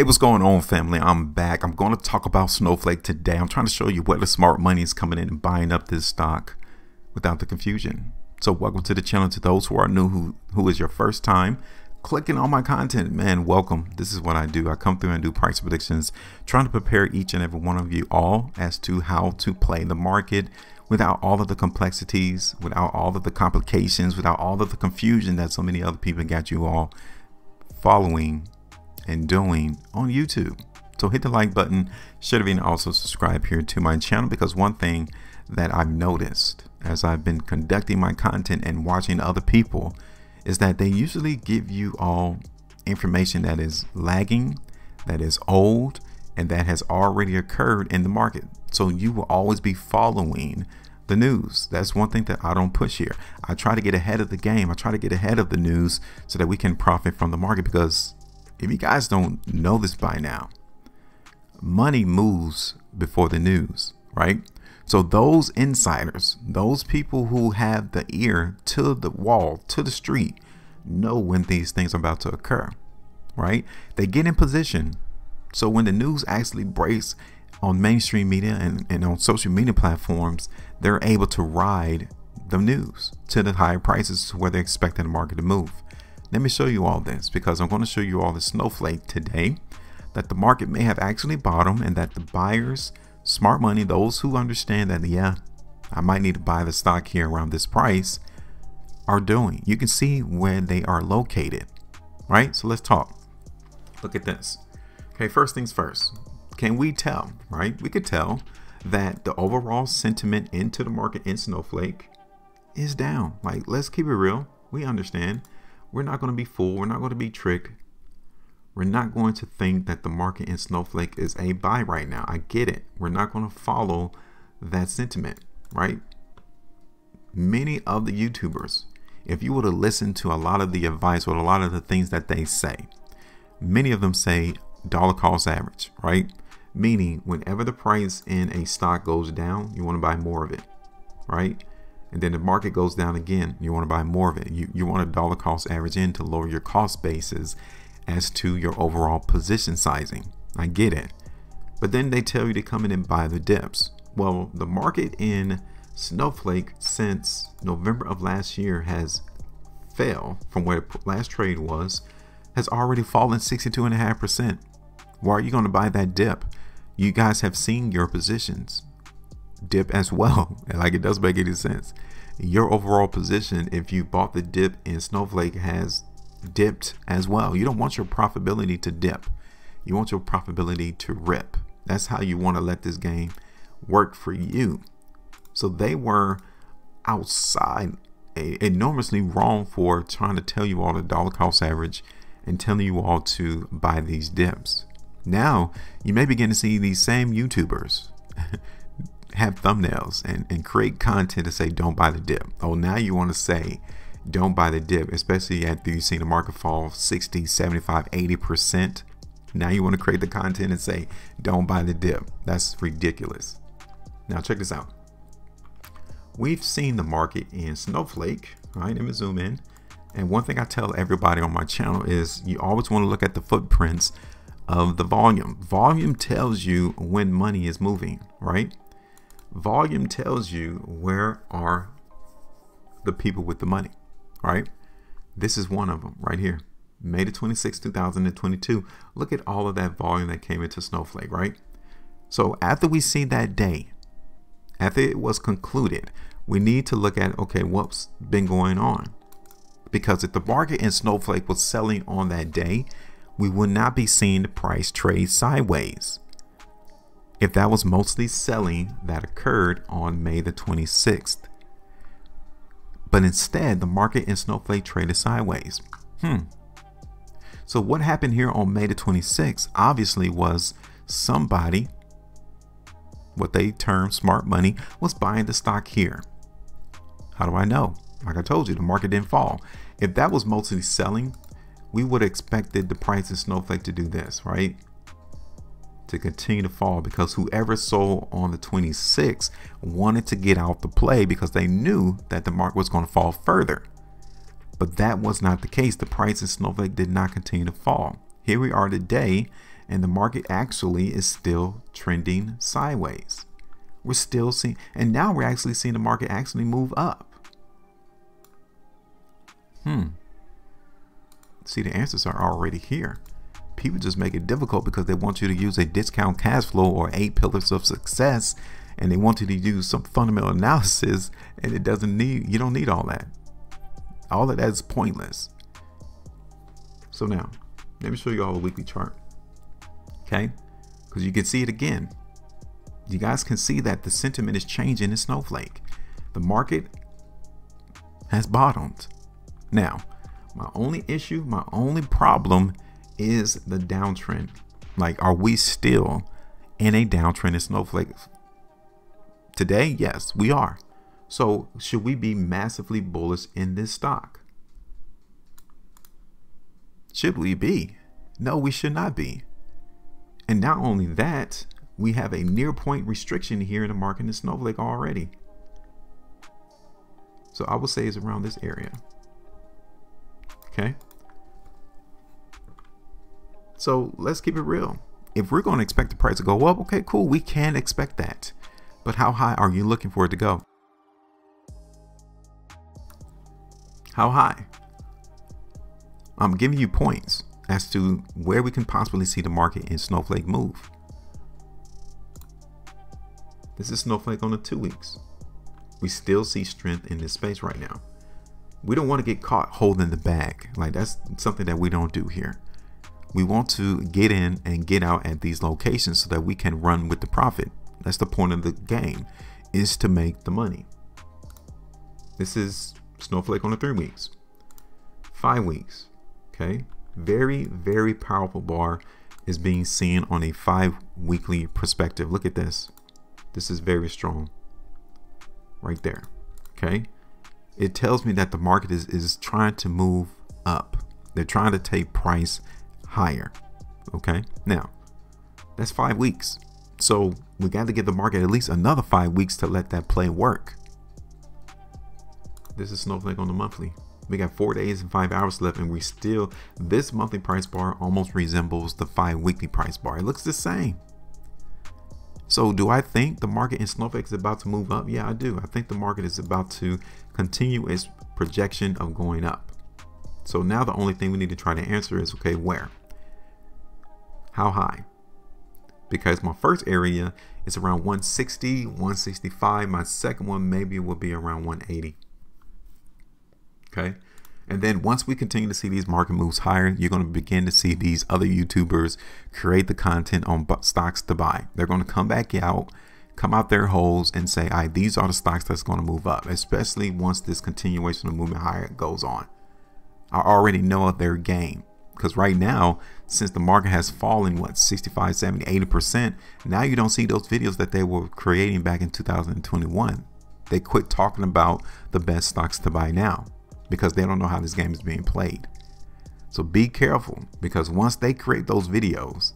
Hey, what's going on, family? I'm back. I'm going to talk about Snowflake today. I'm trying to show you where the smart money is coming in and buying up this stock without the confusion. So, welcome to the channel. To those who are new, who who is your first time clicking on my content, man, welcome. This is what I do. I come through and do price predictions, trying to prepare each and every one of you all as to how to play the market without all of the complexities, without all of the complications, without all of the confusion that so many other people got you all following and doing on YouTube. So hit the like button, share the video, and also subscribe here to my channel because one thing that I've noticed as I've been conducting my content and watching other people is that they usually give you all information that is lagging, that is old, and that has already occurred in the market. So you will always be following the news. That's one thing that I don't push here. I try to get ahead of the game. I try to get ahead of the news so that we can profit from the market because if you guys don't know this by now, money moves before the news, right? So those insiders, those people who have the ear to the wall, to the street, know when these things are about to occur, right? They get in position. So when the news actually breaks on mainstream media and, and on social media platforms, they're able to ride the news to the higher prices where they're expecting the market to move. Let me show you all this because I'm going to show you all the snowflake today that the market may have actually bottomed and that the buyers, smart money, those who understand that, yeah, I might need to buy the stock here around this price are doing. You can see where they are located, right? So let's talk. Look at this. Okay, first things first. Can we tell, right? We could tell that the overall sentiment into the market in Snowflake is down. Like, let's keep it real. We understand we're not going to be fooled. We're not going to be tricked. We're not going to think that the market in Snowflake is a buy right now. I get it. We're not going to follow that sentiment, right? Many of the YouTubers, if you were to listen to a lot of the advice or a lot of the things that they say, many of them say dollar cost average, right? Meaning, whenever the price in a stock goes down, you want to buy more of it, right? And then the market goes down again. You want to buy more of it. You, you want a dollar cost average in to lower your cost basis as to your overall position sizing. I get it. But then they tell you to come in and buy the dips. Well the market in snowflake since november of last year has fell from where last trade was has already fallen 62.5% why are you going to buy that dip? You guys have seen your positions dip as well. like it does make any sense. Your overall position, if you bought the dip in Snowflake, has dipped as well. You don't want your profitability to dip. You want your profitability to rip. That's how you want to let this game work for you. So they were outside enormously wrong for trying to tell you all the dollar cost average and telling you all to buy these dips. Now you may begin to see these same YouTubers have thumbnails and, and create content to say don't buy the dip. Oh, now you want to say don't buy the dip, especially after you've seen the market fall 60, 75, 80%. Now you want to create the content and say don't buy the dip. That's ridiculous. Now check this out. We've seen the market in Snowflake. All right, let me zoom in. And one thing I tell everybody on my channel is you always want to look at the footprints of the volume. Volume tells you when money is moving, right? Volume tells you where are the people with the money, right? This is one of them right here. May the 26, 2022. Look at all of that volume that came into Snowflake, right? So after we see that day, after it was concluded, we need to look at, okay, what's been going on? Because if the market in Snowflake was selling on that day, we would not be seeing the price trade sideways if that was mostly selling that occurred on May the 26th. But instead, the market in Snowflake traded sideways. Hmm. So what happened here on May the 26th obviously was somebody, what they term smart money, was buying the stock here. How do I know? Like I told you, the market didn't fall. If that was mostly selling, we would have expected the price of Snowflake to do this, right? To continue to fall because whoever sold on the 26th wanted to get out the play because they knew that the market was going to fall further. But that was not the case. The price in Snowflake did not continue to fall. Here we are today, And the market actually is still trending sideways. We're still seeing, and now we're actually seeing the market actually move up. Hmm. See, the answers are already here. People just make it difficult because they want you to use a discount cash flow or eight pillars of success and they want you to use some fundamental analysis and it doesn't need you don't need all that. All of that is pointless. So now let me show you all a weekly chart okay? Because you can see it again. You guys can see that the sentiment is changing in snowflake. The market has bottomed. Now my only issue my only problem is the downtrend like are we still in a downtrend in snowflake Today, yes, we are. So, should we be massively bullish in this stock? Should we be? No, we should not be. And not only that, we have a near point restriction here in the market in Snowflake already. So I would say it's around this area. Okay. So let's keep it real. If we're going to expect the price to go up, okay, cool. We can expect that. But how high are you looking for it to go? How high? I'm giving you points as to where we can possibly see the market in Snowflake move. This is Snowflake on the two weeks. We still see strength in this space right now. We don't want to get caught holding the bag. Like that's something that we don't do here. We want to get in and get out at these locations so that we can run with the profit. That's the point of the game, is to make the money. This is Snowflake on the three weeks. Five weeks. Okay. Very, very powerful bar is being seen on a five weekly perspective. Look at this. This is very strong. Right there. Okay. It tells me that the market is, is trying to move up. They're trying to take price higher. Okay. Now, that's five weeks. So we got to give the market at least another five weeks to let that play work. This is Snowflake on the monthly. We got four days and five hours left, and we still, this monthly price bar almost resembles the five weekly price bar. It looks the same. So, do I think the market in Snowflake is about to move up? Yeah, I do. I think the market is about to continue its projection of going up. So, now the only thing we need to try to answer is okay, where? How high? because my first area is around 160 165 my second one maybe will be around 180 okay? And then once we continue to see these market moves higher you're going to begin to see these other youtubers create the content on stocks to buy. They're going to come back out come out their holes and say all right these are the stocks that's going to move up especially once this continuation of movement higher goes on. I already know of their game because right now since the market has fallen what 65 70 80 percent now you don't see those videos that they were creating back in 2021 they quit talking about the best stocks to buy now because they don't know how this game is being played. So be careful because once they create those videos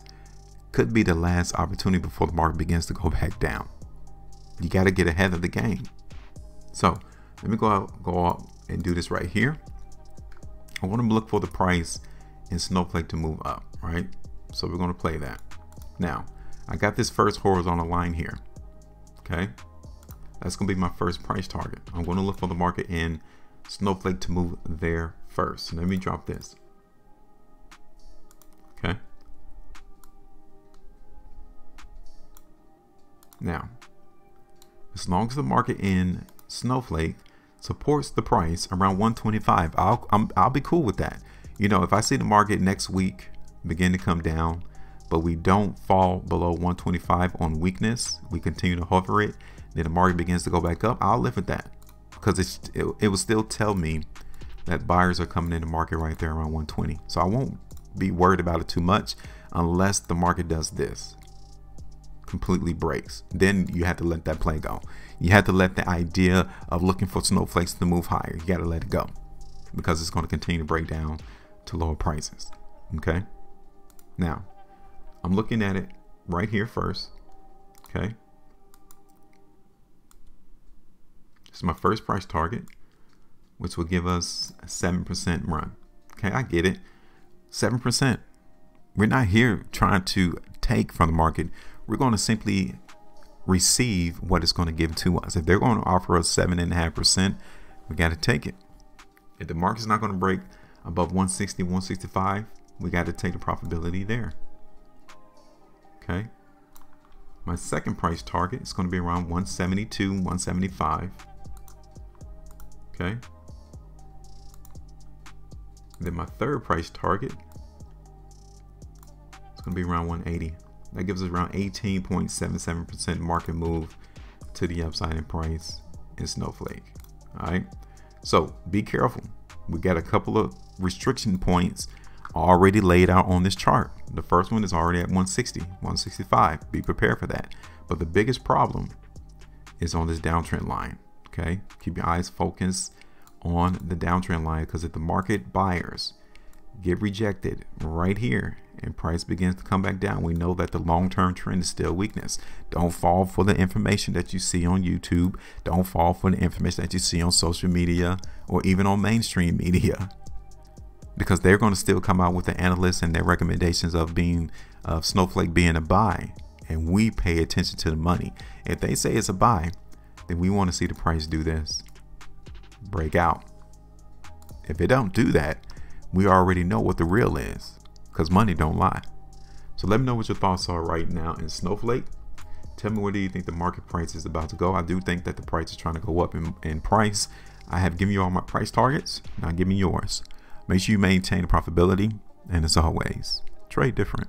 could be the last opportunity before the market begins to go back down. You got to get ahead of the game. So let me go out go out and do this right here. I want to look for the price in Snowflake to move up, right? So we're to play that. Now, I got this first horizontal line here. Okay. That's to be my first price target. I'm to look for the market in Snowflake to move there first. Let me drop this. Okay. Now, as long as the market in Snowflake supports the price around 125, I'll, i will be cool with that you know, if I see the market next week begin to come down, but we don't fall below 125 on weakness, we continue to hover it, then the market begins to go back up, I'll live with that because it, it will still tell me that buyers are coming in the market right there around 120. So I won't be worried about it too much unless the market does this completely breaks. Then you have to let that play go. You have to let the idea of looking for snowflakes to move higher. You got to let it go because it's going to continue to break down to lower prices. Okay. Now, I'm looking at it right here first. Okay. This is my first price target, which will give us a 7% run. Okay, I get it. 7%. we're not here trying to take from the market. We're going to simply receive what it's going to give to us. If they're going to offer us seven and a half percent, we got to take it. If the market's not going to break above 160, 165, we got to take the profitability there. Okay. My second price target is going to be around 172, 175. Okay. then my third price target is going to be around 180. That gives us around 18.77% market move to the upside in price in Snowflake. All right. So be careful. We got a couple of restriction points already laid out on this chart. The first one is already at 160, 165. Be prepared for that. But the biggest problem is on this downtrend line. Okay. Keep your eyes focused on the downtrend line because if the market buyers get rejected right here and price begins to come back down, we know that the long-term trend is still weakness. Don't fall for the information that you see on YouTube. Don't fall for the information that you see on social media or even on mainstream media. Because they're going to still come out with the analysts and their recommendations of being of Snowflake being a buy. And we pay attention to the money. If they say it's a buy, then we want to see the price do this. Break out. If it don't do that, we already know what the real is because money don't lie. So let me know what your thoughts are right now in Snowflake. Tell me where do you think the market price is about to go. I do think that the price is trying to go up in, in price. I have given you all my price targets. Now give me yours. Make sure you maintain profitability. And as always, trade different.